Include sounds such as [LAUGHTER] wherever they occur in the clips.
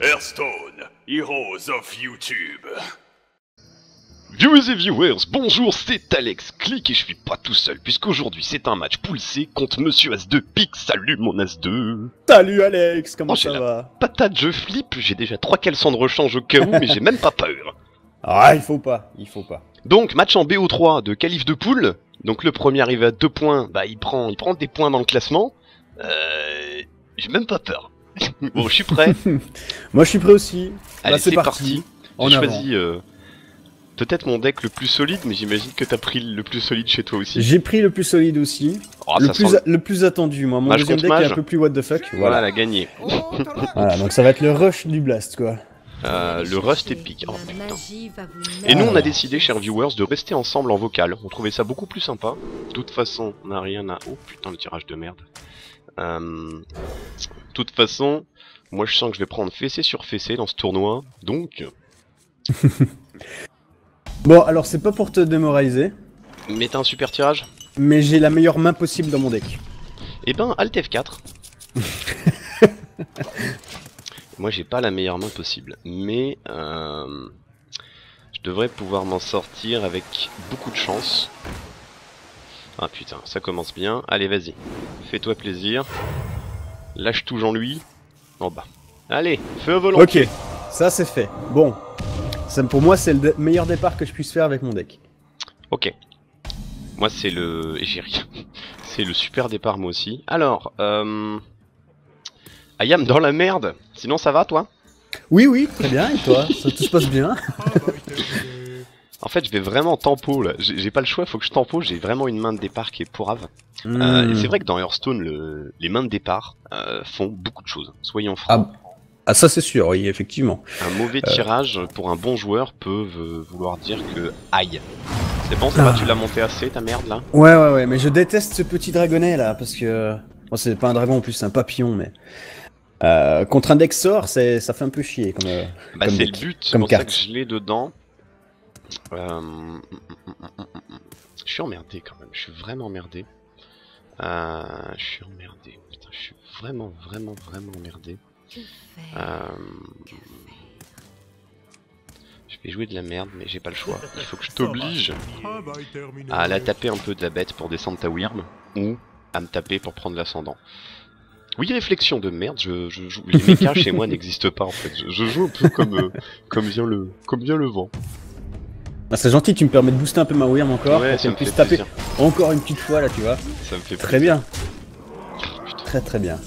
Hearthstone, Heroes of YouTube. Viewers et viewers, bonjour, c'est Alex Click et je suis pas tout seul puisqu'aujourd'hui c'est un match poussé contre Monsieur As2 Pique. Salut mon As2 Salut Alex, comment Oh, ça va? Patate, je flippe, j'ai déjà trois caleçons de rechange au cas où mais j'ai même pas peur. [LAUGHS] Ah, il faut pas, il faut pas. Donc match en BO3 de qualif de poule. Donc le premier arrive à 2 points, bah il prend, il prend des points dans le classement. Euh, j'ai même pas peur. [LAUGHS] bon, je suis prêt. [LAUGHS] Moi je suis prêt aussi. Allez, c'est parti. parti. En J'ai choisi euh, peut-être mon deck le plus solide, mais j'imagine que t'as pris le plus solide chez toi aussi. J'ai pris le plus solide aussi. Oh, le, plus sent- le plus attendu, moi. Mon Mage deuxième deck est un peu plus what the fuck. Voilà, Voilà. la gagné. Voilà, donc ça va être le rush du blast quoi. Euh, le rust épique. Oh, Et nous, on a décidé, chers viewers, de rester ensemble en vocal. On trouvait ça beaucoup plus sympa. De toute façon, on n'a rien à... Oh putain, le tirage de merde. Euh... De toute façon, moi je sens que je vais prendre fessé sur fessé dans ce tournoi. Donc, [LAUGHS] Bon, alors c'est pas pour te démoraliser, mettez un super tirage. mais j'ai la meilleure main possible dans mon deck. Eh ben, Alt F4. [LAUGHS] Moi, j'ai pas la meilleure main possible, mais euh, je devrais pouvoir m'en sortir avec beaucoup de chance. Ah putain, ça commence bien. Allez, vas-y, fais-toi plaisir. Lâche tout Jean-Louis. En bas. Allez, feu au volant. Ok, ça c'est fait. Bon, ça, pour moi c'est le meilleur départ que je puisse faire avec mon deck. Ok. Moi, c'est le. et J'ai rien. [LAUGHS] C'est le super départ, moi aussi. Alors, euh. Ayam dans la merde. Sinon, ça va, toi Oui, oui, très bien, et toi? Ça, Tout se passe bien? [LAUGHS] En fait, je vais vraiment tempo là. J'ai pas le choix, faut que je tempo. J'ai vraiment une main de départ qui est pourrave. Euh, Hmm. et c'est vrai que dans Hearthstone, le- les mains de départ euh, font beaucoup de choses. Soyons francs. Ah, ah, ça c'est sûr, oui, effectivement. Un mauvais tirage pour un bon joueur peut euh, vouloir dire que aïe. C'est bon, ça va, Ah. tu l'as monté assez ta merde là? Ouais, ouais, ouais, mais je déteste ce petit dragonnet là, parce que. Bon, c'est pas un dragon en plus, c'est un papillon, mais. Euh, contre un deck sort, c'est, ça fait un peu chier. Comme, euh, Bah, comme c'est le but, c'est comme pour ça que je l'ai dedans. Euh, Je suis emmerdé quand même, je suis vraiment emmerdé. Euh, Je suis emmerdé, putain, je suis vraiment, vraiment, vraiment emmerdé. Je vais jouer de la merde, mais j'ai pas le choix. Il faut que je t'oblige à la taper un peu de la bête pour descendre ta Wyrm, ou à me taper pour prendre l'ascendant. Oui, réflexion de merde, je, je joue. Les mechas chez moi [LAUGHS] n'existent pas en fait. Je, je joue un peu comme, euh, comme, vient le, comme vient le vent. Ah, c'est gentil, tu me permets de booster un peu ma Wyrm encore, Ouais, pour ça qu'elle me puisse taper plaisir. encore une petite fois là, tu vois. Ça me fait Très plaisir. bien, très très bien.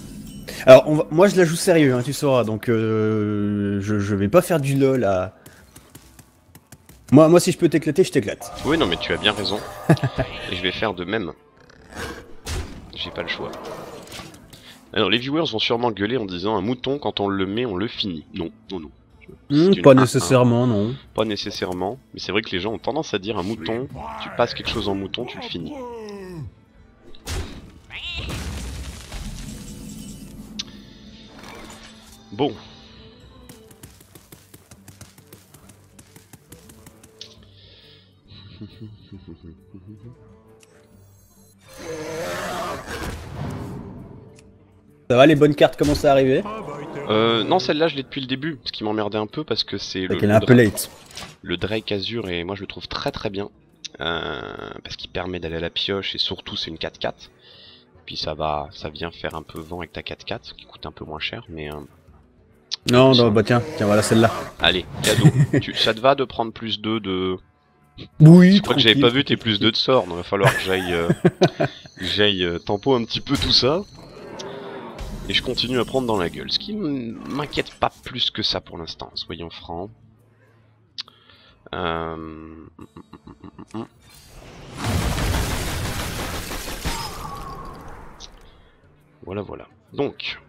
Alors, on va- moi je la joue sérieux, hein, tu sauras, donc euh, je, je vais pas faire du lol à. Moi, moi si je peux t'éclater, je t'éclate. Oui, non, mais tu as bien raison. [LAUGHS] Et je vais faire de même. J'ai pas le choix. Alors, les viewers vont sûrement gueuler en disant un mouton, quand on le met, on le finit. Non, non, non. Hmm, pas 1-1. nécessairement, non. Pas nécessairement, mais c'est vrai que les gens ont tendance à dire un mouton, tu passes quelque chose en mouton, tu le finis. Bon. [LAUGHS] Ça va, les bonnes cartes commencent à arriver. Euh, non, celle-là, je l'ai depuis le début, ce qui m'emmerdait un peu parce que c'est le, un le peu Dra- late. le Drake Azure et moi je le trouve très très bien. Euh, parce qu'il permet d'aller à la pioche et surtout c'est une 4-4. Puis ça va, ça vient faire un peu vent avec ta 4-4 qui coûte un peu moins cher, mais euh, Non, non, bah tiens, tiens, voilà celle-là. allez, cadeau. [LAUGHS] tu, ça te va de prendre plus 2 de. Oui, Je crois que j'avais pas vu tes plus 2 de sort, donc il va falloir que j'aille euh, [LAUGHS] j'aille euh, tempo un petit peu tout ça. Et je continue à prendre dans la gueule, ce qui m'inquiète pas plus que ça pour l'instant, soyons francs. Euh... Voilà, voilà. Donc.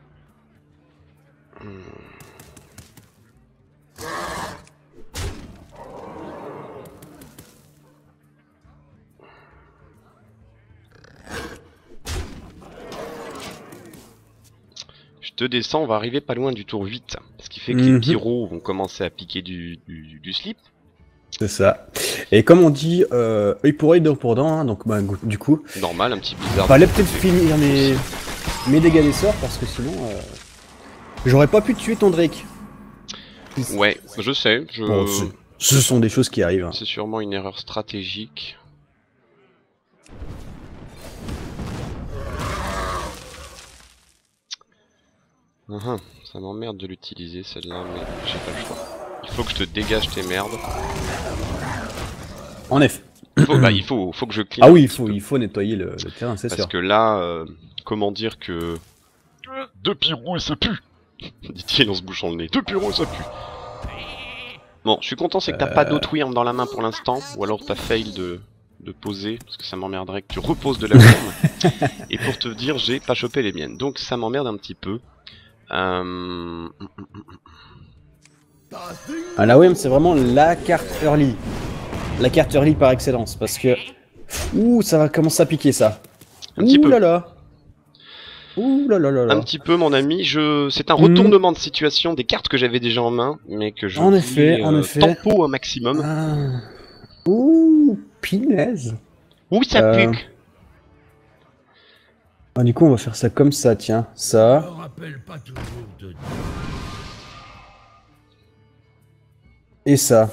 Hmm. Je te descends, on va arriver pas loin du tour 8. Ce qui fait que les Mhm. pyros vont commencer à piquer du, du, du slip. C'est ça. Et comme on dit, euh, œil pour œil, dent pour dent, hein, donc bah, du coup, Normal, un petit bizarre. fallait peut-être finir mes, mes dégâts des sorts parce que sinon, euh, j'aurais pas pu tuer ton Drake. Ouais, je sais. Je... Bon, c'est- ce sont des choses qui arrivent. hein. C'est sûrement une erreur stratégique. Ça m'emmerde de l'utiliser celle-là, mais j'ai pas le choix. Il faut que je te dégage tes merdes. En effet. Il faut, bah, il faut, faut que je clean Ah oui, il faut, il faut nettoyer le, le terrain, c'est Parce sûr. que là, euh, comment dire que... Deux pyros et ça pue [LAUGHS] Dit-il en se bouchant le nez. Deux pyros et ça pue Bon, je suis content, c'est que t'as pas Euh. d'autre wyrm dans la main pour l'instant, ou alors t'as fail de, de poser, parce que ça m'emmerderait que tu reposes de la [LAUGHS] wyrm. et pour te dire, j'ai pas chopé les miennes, donc ça m'emmerde un petit peu. Euh... Ah, la WM, c'est vraiment la carte early. La carte early par excellence, parce que... Ouh, ça va commencer à piquer, ça. Un petit Ouh peu. là là. Ouh là là là là. Un petit peu, mon ami, je... c'est un retournement de situation des cartes que j'avais déjà en main, mais que je En effet, en euh, effet. tempo un maximum. Ah. Ouh, pinaise. Oui, ça Euh, pique Ah, du coup, on va faire ça comme ça, tiens. Ça. me rappelle pas toujours de Et ça.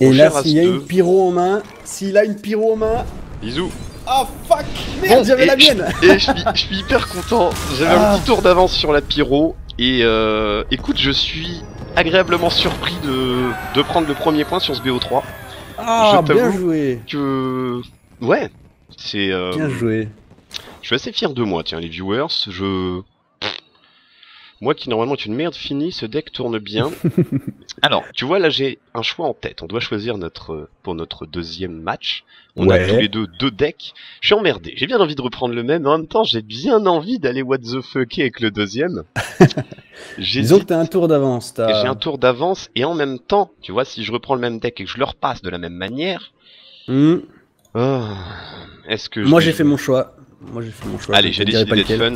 Et Mon là, s'il y a une pyro en main, s'il a une pyro en main. Bisous Ah fuck Merde, Bon, j'avais la mienne Et je suis, je suis hyper content. J'avais Ah. un petit tour d'avance sur la pyro. Et euh, écoute, je suis agréablement surpris de, de prendre le premier point sur ce BO3. Ah, je bien joué Que. Ouais, c'est. euh, Bien joué. je suis assez fier de moi, tiens, les viewers. Je. Moi qui normalement est une merde finie, ce deck tourne bien. [LAUGHS] Alors, tu vois, là j'ai un choix en tête. On doit choisir notre pour notre deuxième match. On a tous les deux deux decks. Je suis emmerdé. J'ai bien envie de reprendre le même, en même temps, j'ai bien envie d'aller what the fuck avec le deuxième. [LAUGHS] Disons que t'as un tour d'avance. j'ai un tour d'avance et en même temps, tu vois, si je reprends le même deck et que je le repasse de la même manière, Hmm. ah, est-ce que Moi j'ai fait mon choix. Moi j'ai fait mon choix. Allez, j'ai décidé d'être fun.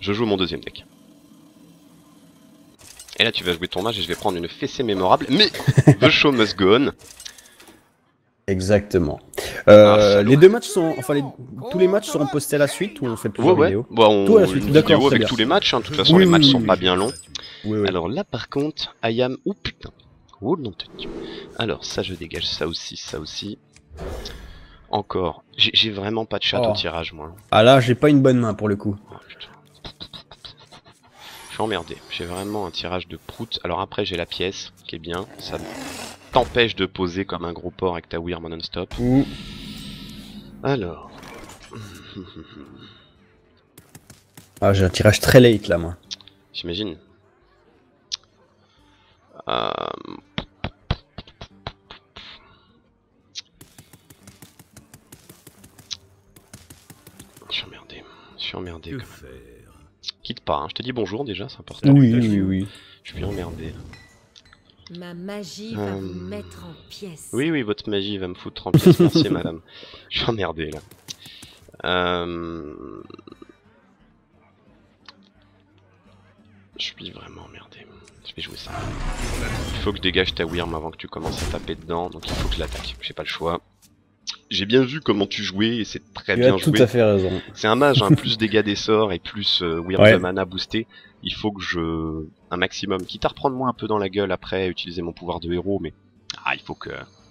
Je joue mon deuxième deck. Et là, tu vas jouer ton mage et je vais prendre une fessée mémorable. Mais [LAUGHS] the show must go on. Exactement. Euh, Ah, les deux matchs sont, enfin les- tous les matchs seront postés à la suite ou on fait Ouais, plusieurs ouais. vidéos Bon, on Tout à la suite, d'accord, avec bien. tous les matchs. hein. De toute façon, Oui, les matchs oui, sont pas bien longs. Alors là, par contre, I am. Oh putain. Oh non, de. Alors ça, je dégage ça aussi, ça aussi. Encore. J'ai j'ai vraiment pas de chat Oh. au tirage, moi. Ah là, j'ai pas une bonne main pour le coup. Je suis emmerdé. J'ai vraiment un tirage de prout. Alors après, j'ai la pièce, qui est bien. Ça t'empêche de poser comme un gros porc avec ta Wyrm en non-stop. Alors. Ah, j'ai un tirage très late là, moi. J'imagine. Euh... Je suis emmerdé. Je suis emmerdé. Que quoi. faire? Quitte pas, hein. je te dis bonjour déjà, c'est important. Oui, oui, oui. Je suis emmerdé. Ma magie va Euh, vous mettre en pièces. Oui, oui, votre magie va me foutre en pièces, merci [LAUGHS] madame. Je suis emmerdé là. Euh... Je suis vraiment emmerdé. Je vais jouer ça. Il faut que je dégage ta Wyrm avant que tu commences à taper dedans, donc il faut que je l'attaque. J'ai pas le choix. J'ai bien vu comment tu jouais et c'est très Tu bien as tout joué. à fait raison. C'est un mage, hein, [LAUGHS] plus dégâts des sorts et plus euh, Ouais. de mana boosté. Il faut que je... Un maximum. Quitte à reprendre moi un peu dans la gueule après, utiliser mon pouvoir de héros, mais... Ah, il faut que...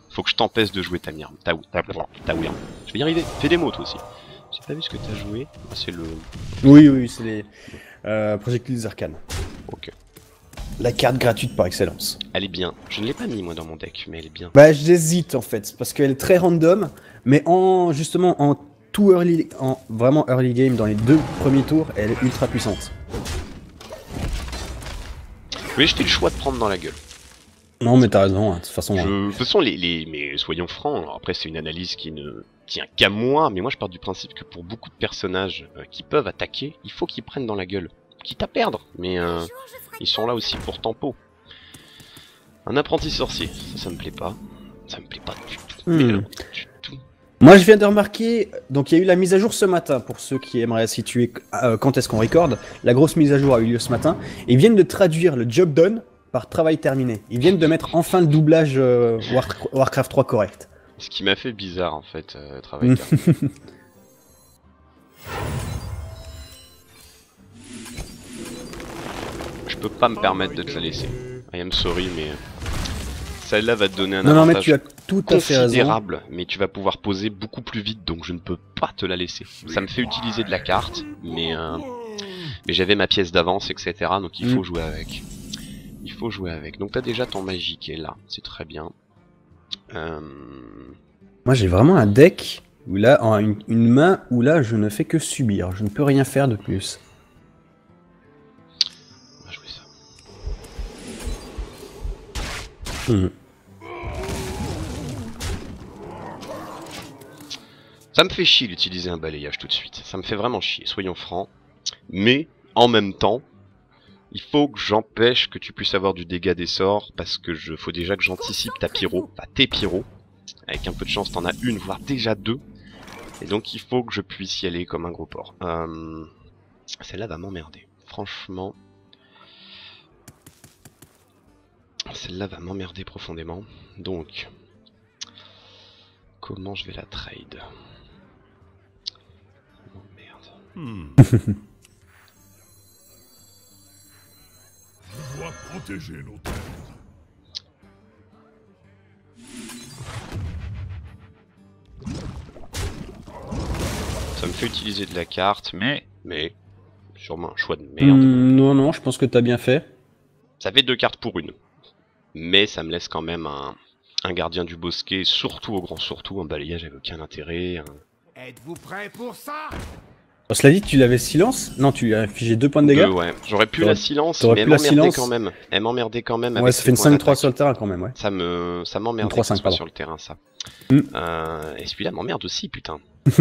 Faut que je t'empêche de jouer ta Wyrm. Ta, ta, ta Wyrm. Je vais y arriver. Fais des mots, toi aussi. J'ai pas vu ce que t'as joué. C'est le... Oui, oui, c'est les euh, projectiles arcanes. Ok. La carte gratuite par excellence. Elle est bien. Je ne l'ai pas mis moi dans mon deck, mais elle est bien. Bah, j'hésite en fait, parce qu'elle est très random, mais en justement en tout early, en vraiment early game, dans les deux premiers tours, elle est ultra puissante. Oui, je fais le choix de prendre dans la gueule. Non, mais t'as raison, hein, de toute façon. hein. Je... De toute façon, les, les... mais soyons francs, alors après c'est une analyse qui ne tient qu'à moi, mais moi je pars du principe que pour beaucoup de personnages euh, qui peuvent attaquer, il faut qu'ils prennent dans la gueule. Quitte à perdre, mais euh, ils sont là aussi pour tempo. Un apprenti sorcier, ça, ça me plaît pas. Ça me plaît pas du tout. Mais Hmm. alors, du tout. Moi, je viens de remarquer, donc il y a eu la mise à jour ce matin, pour ceux qui aimeraient situer euh, quand est-ce qu'on recorde. La grosse mise à jour a eu lieu ce matin. Et ils viennent de traduire le job done par travail terminé. Ils viennent de mettre enfin le doublage euh, War- Warcraft 3 correct. Ce qui m'a fait bizarre en fait, euh, travail. Terminé. [LAUGHS] peux pas me permettre de te la laisser. I am sorry, mais euh, celle-là va te donner un Non, non, mais avantage tu as tout à fait raison. considérable, mais tu vas pouvoir poser beaucoup plus vite, donc je ne peux pas te la laisser. Ça me fait utiliser de la carte, mais euh, mais j'avais ma pièce d'avance, etc. Donc il faut Mm. jouer avec. Il faut jouer avec. Donc t'as déjà ton magie qui est là, c'est très bien. Euh, Moi, j'ai vraiment un deck où là, une, une main où là, je ne fais que subir. Je ne peux rien faire de plus. Ça me fait chier d'utiliser un balayage tout de suite. Ça me fait vraiment chier, soyons francs. Mais en même temps, il faut que j'empêche que tu puisses avoir du dégât des sorts parce que je faut déjà que j'anticipe ta pyro, enfin tes pyros. Avec un peu de chance, t'en as une, voire déjà deux. Et donc il faut que je puisse y aller comme un gros porc. Euh... Celle-là va m'emmerder. Franchement. Celle-là va m'emmerder profondément. Donc. Comment je vais la trade? Oh merde. Hmm. Je dois protéger nos terres. Ça me fait utiliser de la carte, mais. Mais. Sûrement un choix de merde. Hmm, non, non, je pense que t'as bien fait. Ça fait deux cartes pour une. Mais ça me laisse quand même un, un gardien du bosquet, surtout au grand surtout, un balayage avec aucun intérêt. un- Êtes-vous prêts pour ça? Bon, cela dit, tu l'avais silence? Non, tu lui as infligé deux points de dégâts? Deux, ouais. J'aurais pu la silence, t'aurais mais pu elle la m'emmerdait silence. quand même. Elle m'emmerdait quand même. Ouais, ça fait une points 5-3 d'attaque. sur le terrain quand même, ouais. Ça me, ça m'emmerde Une que ce 3-5, soit pardon. sur le terrain, ça. Mm. Euh, et celui-là m'emmerde aussi, putain. [LAUGHS]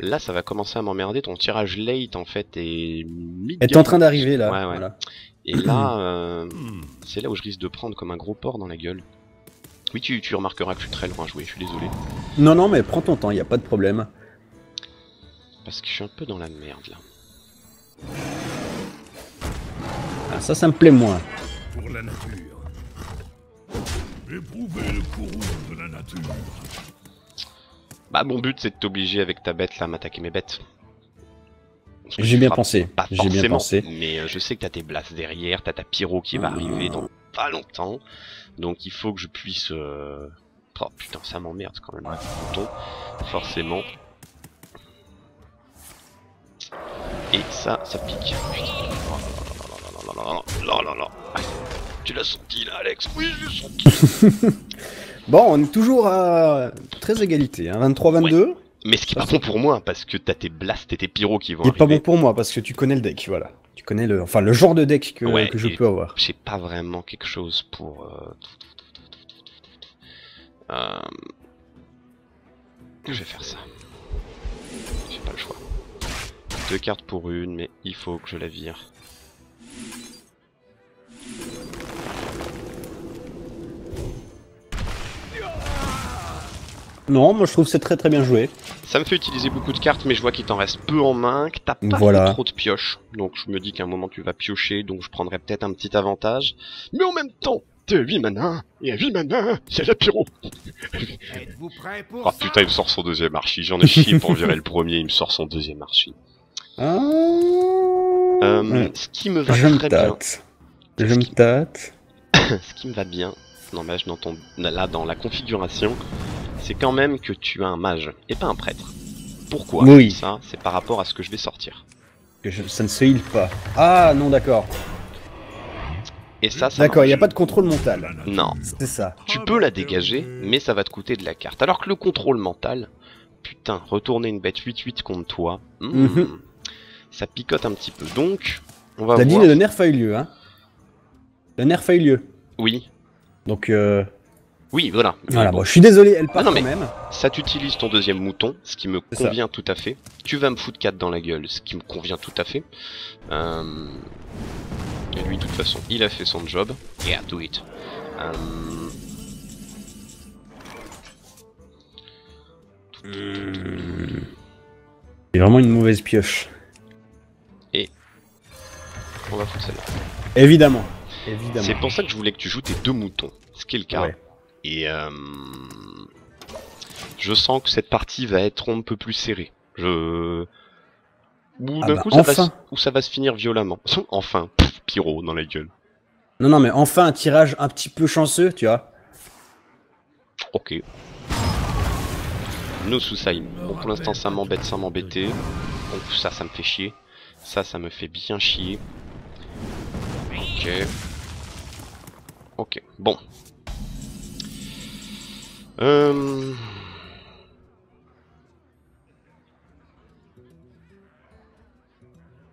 Là, ça va commencer à m'emmerder. Ton tirage late, en fait, est. Elle est en train d'arriver là. Ouais, ouais. voilà. Et là, [CLEARS THROAT] euh, Hmm. c'est là où je risque de prendre comme un gros porc dans la gueule. Oui, tu, tu remarqueras que je suis très loin à jouer, je suis désolé. Non, non, mais prends ton temps, y a pas de problème. Parce que je suis un peu dans la merde là. Ah, ça, ça me plaît moins. Pour la nature. Éprouvez le courroux de la nature. Bah, mon but c'est de t'obliger avec ta bête là à m'attaquer mes bêtes. J'ai bien pensé. Pas J'ai bien pensé. Mais je sais que t'as tes blasts derrière, t'as ta pyro qui va arriver dans pas longtemps. Donc il faut que je puisse. Oh putain, ça m'emmerde quand même. Bouton, forcément. Et ça, ça pique. Non, non, non, tu l'as senti là, Alex Oui, je l'ai senti. bon, on est toujours à très égalité, hein. 23-22. Ouais. Mais ce qui est pas bon pour moi, parce que t'as tes blasts et tes pyros qui vont Il est pas bon pour moi parce que tu connais le deck, voilà. Tu connais le, enfin le genre de deck que, Ouais, que je peux avoir. J'ai pas vraiment quelque chose pour. Euh... euh, Je vais faire ça. J'ai pas le choix. Deux cartes pour une, mais il faut que je la vire. Non, moi je trouve que c'est très très bien joué. Ça me fait utiliser beaucoup de cartes, mais je vois qu'il t'en reste peu en main, que t'as pas Voilà. trop de pioches. Donc je me dis qu'à un moment tu vas piocher, donc je prendrai peut-être un petit avantage. Mais en même temps, t'es à 8 mana, et à 8 mana, c'est la pyro. Êtes-vous prêts pour Oh ça putain, il me sort son deuxième archi. J'en ai chié pour virer le premier, il me sort son deuxième archi. Ah, Euh. Ce qui me va je me très bien. Je me tâte. [COUGHS] ce qui me va bien, n'empêche dans ton, là dans la configuration, c'est quand même que tu as un mage et pas un prêtre. Pourquoi Oui. Ça, c'est par rapport à ce que je vais sortir. Que je- ça ne se heal pas. Ah non, d'accord. Et ça, ça D'accord, il n'y a pas de contrôle mental. Non, C'est ça. tu peux la dégager, mais ça va te coûter de la carte. Alors que le contrôle mental, putain, retourner une bête 8-8 contre toi, hmm, Mhm. ça picote un petit peu. Donc, on va T'as dit le nerf a eu lieu, hein Le nerf a eu lieu. Oui, Donc, euh, oui, voilà. voilà, Bon. je suis désolé, elle part Ah non, quand mais- même. Ça t'utilise ton deuxième mouton, ce qui me ça. convient tout à fait. Tu vas me foutre 4 dans la gueule, ce qui me convient tout à fait. Euh... Et lui, de toute façon, il a fait son job. Yeah, do it. Euh... C'est vraiment une mauvaise pioche. On va foutre celle-là. Évidemment. Évidemment. C'est pour ça que je voulais que tu joues tes deux moutons, ce qui est le cas. Ouais. Et euh, je sens que cette partie va être un peu plus serrée. Je ou Ah d'un bah, coup ça va, enfin. se- ou ça va se finir violemment. [LAUGHS] Enfin, pff, pyro dans la gueule. Non, non, mais enfin un tirage un petit peu chanceux, tu vois. Ok. No suicide. Bon, pour l'instant, ça m'embête sans m'embêter. Donc ça, ça me fait chier. Ça, ça me fait bien chier. Ok. Ok. Bon. Euh...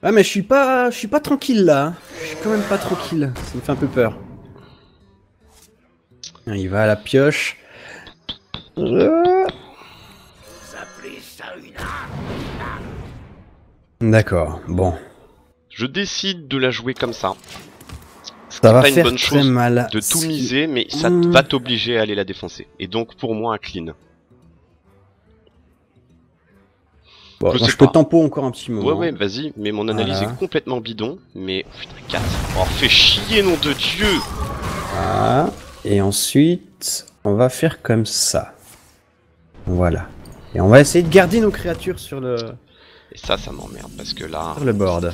Ouais, mais je suis pas, je suis pas tranquille là. Je suis quand même pas tranquille. Ça me fait un peu peur. Ah, Il va à la pioche. D'accord. Bon, Je décide de la jouer comme ça. Ça va pas une faire bonne très chose mal. De tout miser, mais ça Hmm. va t'obliger à aller la défoncer. Et donc, pour moi, un clean. Bon, Je moi, sais je peux tempo encore un petit moment. Ouais, ouais, vas-y, mais mon analyse Voilà. est complètement bidon. Mais, oh, putain, 4. Oh, fais chier, nom de Dieu Voilà. Et ensuite, on va faire comme ça. Voilà. Et on va essayer de garder nos créatures sur le, Et ça, ça m'emmerde, parce que là... sur le board.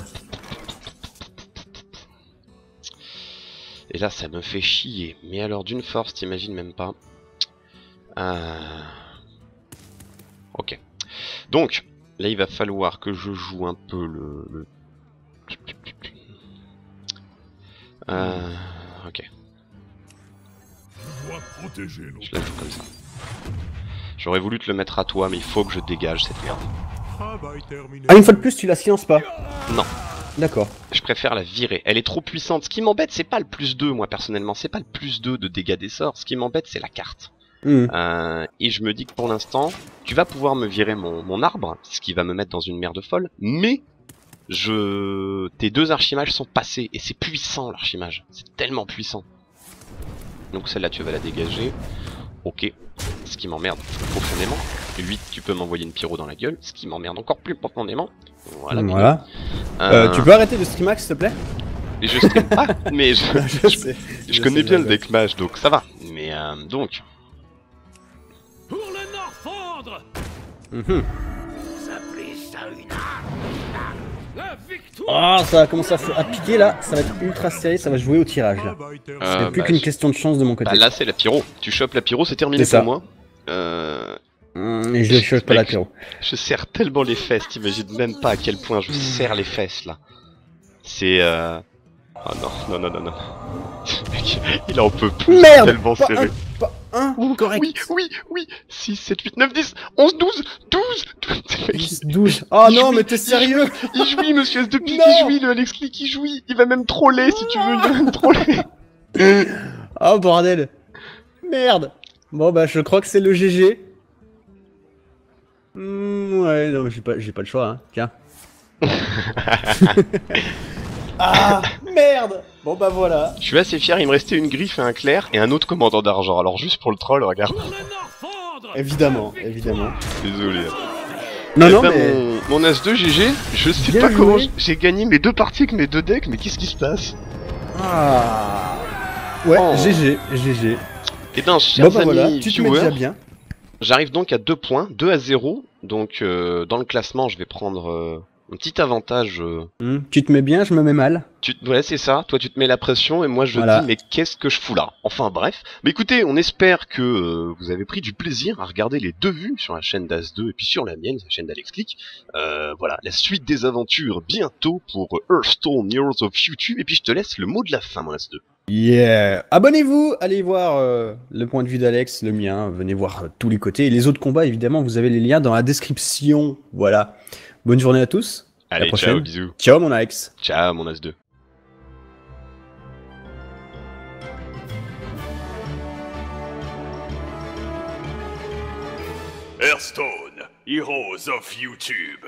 Et là, ça me fait chier. Mais alors, d'une force, t'imagines même pas. Euh... Ok. Donc, là, il va falloir que je joue un peu le... le- Euh... Ok, Je la joue comme ça. J'aurais voulu te le mettre à toi, mais il faut que je dégage cette merde. Travail terminé. Ah, une fois de plus, tu la silences pas Non. D'accord. Je préfère la virer. Elle est trop puissante. Ce qui m'embête, c'est pas le plus 2, moi, personnellement. C'est pas le plus 2 de dégâts des sorts. Ce qui m'embête, c'est la carte. Hmm. Euh, et je me dis que pour l'instant, tu vas pouvoir me virer mon, mon arbre, ce qui va me mettre dans une merde folle, mais je tes deux archimages sont passés et c'est puissant l'archimage, c'est tellement puissant. Donc celle-là tu vas la dégager. Ok, ce qui m'emmerde profondément. 8, tu peux m'envoyer une pyro dans la gueule, ce qui m'emmerde encore plus profondément. Voilà. Voilà. Euh, Euh, tu peux arrêter de streamax, s'il te plaît et je stream pas, [LAUGHS] mais je, Je sais. je Je connais sais, bien le deck mage, donc ça va. Mais euh, donc, Pour le Mhm. La victoire Ah, ça va commencer à, à piquer là. Ça va être ultra serré. Ça va jouer au tirage là. Terminé. Euh, C'est plus bah, qu'une question de chance de mon côté. bah là c'est la pyro. Tu chopes la pyro, c'est terminé C'est ça. pour moi. Euh, Je ne cherche pas la Mec. pyro. Je serre tellement les fesses, t'imagines même pas à quel point je serre les fesses là. C'est euh... Oh non, non, non, non, non. [LAUGHS] Mec, il en peut plus, Merde tellement Pas serré. un, pas un, correct. Oui, oui, oui 6, 7, 8, 9, 10, 11, 12, 12 Mec, 10, 12. Oh il non, jouit, mais t'es sérieux Il jouit, monsieur S de pique, Non. il jouit, le Alex Click, il jouit Il va même troller si tu veux, il va même troller [LAUGHS] Oh bordel Merde Bon bah je crois que c'est le GG. Hmm, ouais, non, mais j'ai pas, j'ai pas le choix, hein. Tiens. [LAUGHS] ah Merde Bon bah voilà. Je suis assez fier, il me restait une griffe et un clair et un autre commandant d'argent. Alors juste pour le troll, regarde. Pour le Nord-Fondre Évidemment, évidemment. Désolé. Non, Eh non, ben, mais... mon, mon As2 GG, je sais Bien pas joué. comment j'ai gagné mes deux parties avec mes deux decks, mais qu'est-ce qui se passe? Ah Ouais, Oh. GG, GG. Eh ben, chers Bon bah amis voilà, tu te mets déjà bien. J'arrive donc à 2 points, 2 à 0. Donc euh, dans le classement, je vais prendre euh, un petit avantage. euh, Hmm, Tu te mets bien, je me mets mal. tu, ouais, c'est ça. Toi, tu te mets la pression et moi, je Voilà. dis, mais qu'est-ce que je fous là? Enfin, bref. Mais écoutez, on espère que euh, vous avez pris du plaisir à regarder les deux vues sur la chaîne d'As2 et puis sur la mienne, la chaîne d'Alex Click. Euh, voilà, la suite des aventures bientôt pour Hearthstone Heroes of YouTube. Et puis, je te laisse le mot de la fin, mon As2. Yeah Abonnez-vous, allez voir euh, le point de vue d'Alex, le mien, venez voir euh, tous les côtés. Et les autres combats, évidemment, vous avez les liens dans la description. Voilà. Bonne journée à tous. Allez, prochaine. ciao, bisous. Ciao mon Alex. Ciao, mon As2. Hearthstone, Heroes of YouTube.